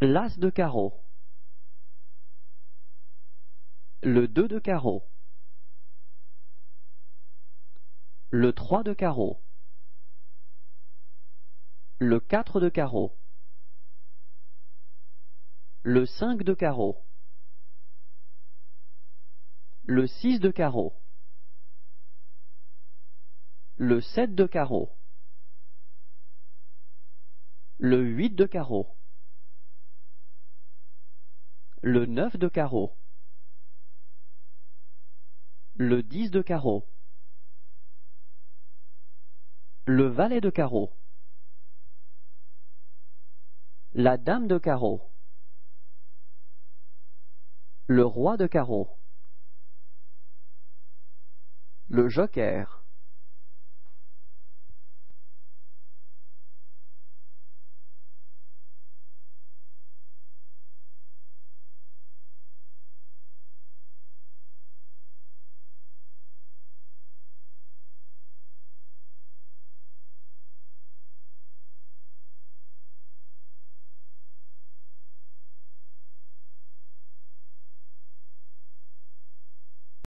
l'as de carreau, le 2 de carreau, le 3 de carreau, le 4 de carreau, le 5 de carreau, le 6 de carreau, le 7 de carreau, le 8 de carreau, le 9 de carreau, le 10 de carreau, le valet de carreau, la dame de carreau, le roi de carreau, le joker,